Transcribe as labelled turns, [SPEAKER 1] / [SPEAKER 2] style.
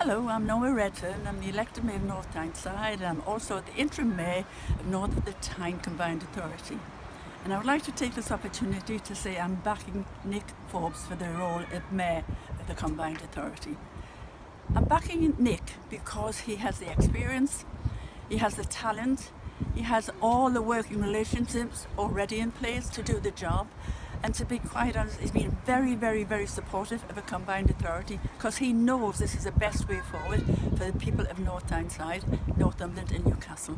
[SPEAKER 1] Hello, I'm Norma Redfearn. I'm the elected Mayor of North Tyneside. I'm also the interim Mayor of North of the Tyne Combined Authority. And I would like to take this opportunity to say I'm backing Nick Forbes for the role of Mayor of the Combined Authority. I'm backing Nick because he has the experience, he has the talent, he has all the working relationships already in place to do the job and to be quite honest, he's been very, very, very supportive of a combined authority because he knows this is the best way forward for the people of North Tyneside, Northumberland and Newcastle.